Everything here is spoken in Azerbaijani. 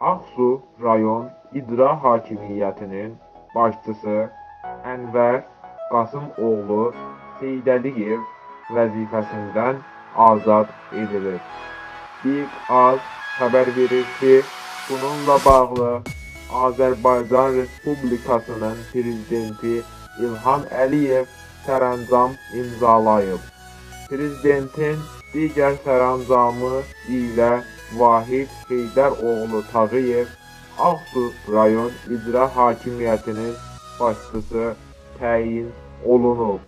Ağsu rayon İcra Hakimiyyətinin başçısı Ənvər Qasımoğlu Seydəliyev vəzifəsindən azad edilir. İlk az xəbər verir ki, bununla bağlı Azərbaycan Respublikasının prezidenti İlham Əliyev sərəncam imzalayıb. Prezidentin digər sərəncamı ilə Vahid Heydəroğlu Tağıyev Ağsu rayon İcra Hakimiyyətinin başçısı təyin olunub.